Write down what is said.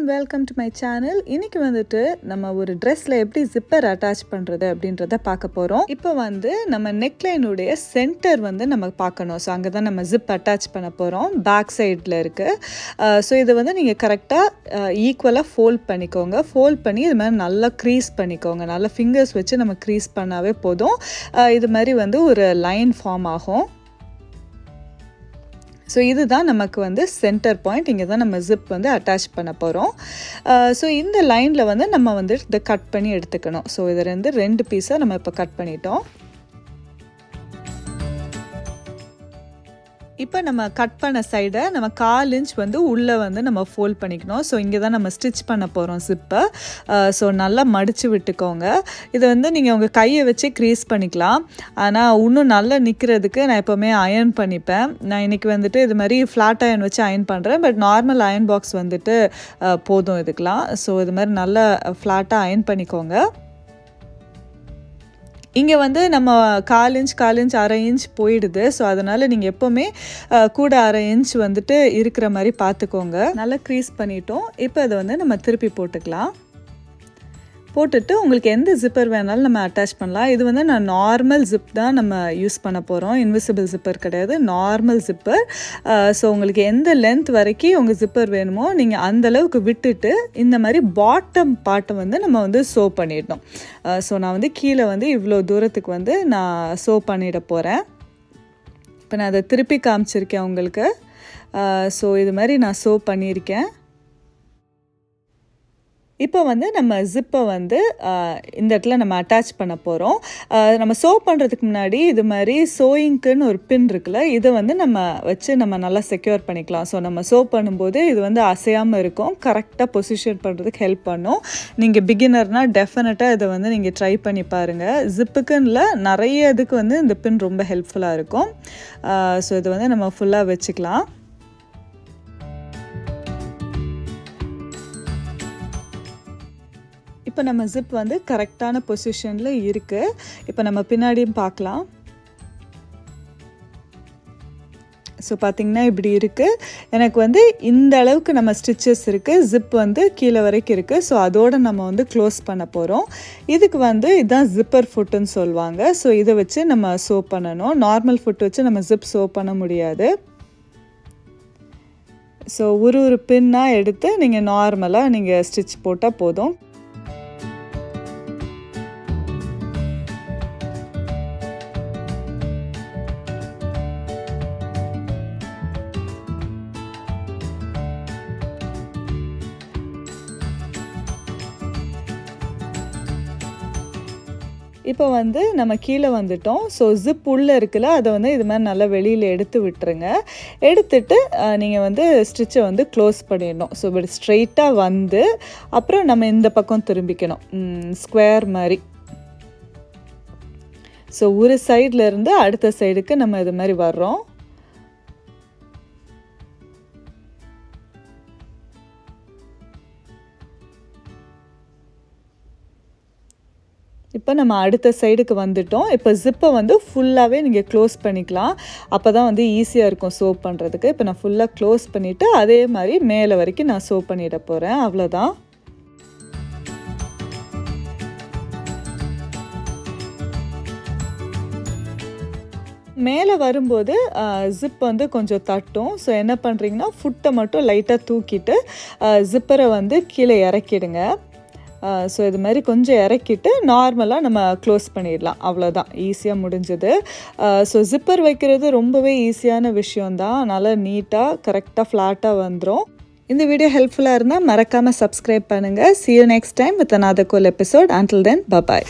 And welcome to my channel இன்னைக்கு வந்துட்டு நம்ம ஒரு ட்ரெஸ்ஸில் எப்படி ஜிப்பர் அட்டாச் பண்ணுறது அப்படின்றத பார்க்க போகிறோம் இப்போ வந்து நம்ம நெக்லைனுடைய சென்டர் வந்து நம்ம பார்க்கணும். ஸோ அங்கே தான் நம்ம ஜிப் அட்டாச் பண்ண போகிறோம் பேக் சைடில் இருக்குது ஸோ இதை வந்து நீங்கள் கரெக்டாக ஈக்குவலாக ஃபோல்ட் பண்ணிக்கோங்க. ஃபோல்ட் பண்ணி இது மாதிரி நல்லா க்ரீஸ் பண்ணிக்கோங்க. நல்லா ஃபிங்கர்ஸ் வச்சு நம்ம க்ரீஸ் பண்ணாவே போதும். இது மாதிரி வந்து ஒரு லைன் ஃபார்ம் ஆகும். ஸோ இதுதான் நமக்கு வந்து சென்டர் பாயிண்ட் இங்கே தான் நம்ம ஜிப் வந்து அட்டாச் பண்ண போகிறோம் ஸோ uh, இந்த லைனில் வந்து நம்ம வந்து இதை கட் பண்ணி எடுத்துக்கணும். ஸோ இதிலேருந்து ரெண்டு பீஸாக நம்ம இப்போ கட் பண்ணிட்டோம். இப்போ நம்ம கட் பண்ண சைடை நம்ம கால் இன்ச் வந்து உள்ளே வந்து நம்ம ஃபோல்ட் பண்ணிக்கணும். ஸோ இங்கே தான் நம்ம ஸ்டிச் பண்ண போகிறோம் சிப்பை ஸோ நல்லா மடித்து விட்டுக்கோங்க. இதை வந்து நீங்கள் உங்கள் கையை வச்சு க்ரீஸ் பண்ணிக்கலாம். ஆனால் இன்னும் நல்லா நிற்கிறதுக்கு நான் எப்போவுமே அயர்ன் பண்ணிப்பேன். நான் இன்றைக்கி வந்துட்டு இது மாதிரி ஃப்ளாட் அயர்ன் வச்சு அயர்ன் பண்ணுறேன் பட் நார்மல் அயர்ன் பாக்ஸ் வந்துட்டு போதும் இதுக்கெலாம் ஸோ இது மாதிரி நல்லா ஃப்ளாட்டாக அயர்ன் பண்ணிக்கோங்க. இங்கே வந்து நம்ம கால் இன்ச் கால் இன்ச் அரை இன்ச் போயிடுது. ஸோ அதனால் நீங்கள் எப்போவுமே கூட அரை இன்ச் வந்துட்டு இருக்கிற மாதிரி பார்த்துக்கோங்க. நல்லா க்ரீஸ் பண்ணிட்டோம். இப்போ அதை வந்து நம்ம திருப்பி போட்டுக்கலாம். போட்டுட்டு உங்களுக்கு எந்த ஜிப்பர் வேணாலும் நம்ம அட்டாச் பண்ணலாம். இது வந்து நான் நார்மல் ஜிப் தான் நம்ம யூஸ் பண்ண போகிறோம் இன்விசிபிள் ஜிப்பர் கிடையாது. நார்மல் ஜிப்பர் ஸோ உங்களுக்கு எந்த லென்த் வரைக்கும் உங்கள் ஜிப்பர் வேணுமோ நீங்கள் அந்தளவுக்கு விட்டுட்டு இந்த மாதிரி பாட்டம் பாட்டை வந்து நம்ம வந்து சோ பண்ணிடணும். ஸோ நான் வந்து கீழே வந்து இவ்வளோ தூரத்துக்கு வந்து நான் சோ பண்ணிட போகிறேன் இப்போ நான் அதை திருப்பி காமிச்சிருக்கேன் உங்களுக்கு. ஸோ இது மாதிரி நான் சோ பண்ணியிருக்கேன். இப்போ வந்து நம்ம ஜிப்பை வந்து இந்த இடத்துல நம்ம அட்டாச் பண்ண போகிறோம் நம்ம சோ பண்ணுறதுக்கு முன்னாடி இது மாதிரி சோயிங்க்குன்னு ஒரு பின் இருக்குல்ல இதை வந்து நம்ம வச்சு நம்ம நல்லா செக்யூர் பண்ணிக்கலாம். ஸோ நம்ம சோ பண்ணும்போது இது வந்து அசையாமல் இருக்கும். கரெக்டாக பொசிஷன் பண்ணுறதுக்கு ஹெல்ப் பண்ணும். நீங்கள் பிகினர்னால் டெஃபினட்டாக இதை வந்து நீங்கள் ட்ரை பண்ணி பாருங்கள் ஜிப்புக்குன்னு நிறைய இதுக்கு வந்து இந்த பின் ரொம்ப ஹெல்ப்ஃபுல்லாக இருக்கும். ஸோ இதை வந்து நம்ம ஃபுல்லாக வச்சுக்கலாம். இப்போ நம்ம ஜிப் வந்து கரெக்டான பொசிஷனில் இருக்குது இப்போ நம்ம பின்னாடியும் பார்க்கலாம். ஸோ பார்த்திங்கன்னா இப்படி இருக்குது எனக்கு வந்து இந்த அளவுக்கு நம்ம ஸ்டிச்சஸ் இருக்குது ஜிப் வந்து கீழே வரைக்கும் இருக்குது ஸோ அதோடு நம்ம வந்து க்ளோஸ் பண்ண போகிறோம் இதுக்கு வந்து இதுதான் ஜிப்பர் ஃபுட்டுன்னு சொல்லுவாங்க. ஸோ இதை வச்சு நம்ம சோ பண்ணணும். நார்மல் ஃபுட் வச்சு நம்ம ஜிப் சோ பண்ண முடியாது. ஸோ ஒரு ஒரு பின்னாக எடுத்து நீங்கள் நார்மலாக நீங்கள் ஸ்டிச் போட்டால் போதும். இப்போ வந்து நம்ம கீழே வந்துட்டோம். ஸோ ஜிப் உள்ளே இருக்குல்ல அதை வந்து இது மாதிரி நல்லா வெளியில் எடுத்து விட்டுருங்க. எடுத்துட்டு நீங்கள் வந்து ஸ்டிச்சை வந்து க்ளோஸ் பண்ணிடணும். ஸோ இப்படி ஸ்ட்ரெயிட்டாக வந்து அப்புறம் நம்ம இந்த பக்கம் திரும்பிக்கணும். ஸ்கொயர் மாதிரி. ஸோ ஒரு சைடில் இருந்து அடுத்த சைடுக்கு நம்ம இது மாதிரி வர்றோம். இப்போ நம்ம அடுத்த சைடுக்கு வந்துட்டோம். இப்போ ஜிப்பை வந்து ஃபுல்லாகவே நீங்கள் க்ளோஸ் பண்ணிக்கலாம். அப்போ தான் வந்து ஈஸியாக இருக்கும் சோப் பண்ணுறதுக்கு இப்போ நான் ஃபுல்லாக க்ளோஸ் பண்ணிவிட்டு அதே மாதிரி மேலே வரைக்கும் நான் சோப் பண்ணிட போகிறேன் அவ்வளோதான். மேலே வரும்போது ஜிப் வந்து கொஞ்சம் தட்டும். ஸோ என்ன பண்ணுறீங்கன்னா ஃபுட்டை மட்டும் லைட்டாக தூக்கிட்டு ஜிப்பரை வந்து கீழே இறக்கிடுங்க. ஸோ இது மாதிரி கொஞ்சம் இறக்கிட்டு நார்மலாக நம்ம க்ளோஸ் பண்ணிடலாம். அவ்வளோதான் ஈஸியாக முடிஞ்சது. ஸோ ஜிப்பர் வைக்கிறது ரொம்பவே ஈஸியான விஷயந்தான் நல்லா நீட்டாக கரெக்டாக ஃப்ளாட்டாக வந்துடும் இந்த வீடியோ ஹெல்ப்ஃபுல்லாக இருந்தால் மறக்காமல் சப்ஸ்கிரைப் பண்ணுங்கள் see you next time with another goal episode until then bye bye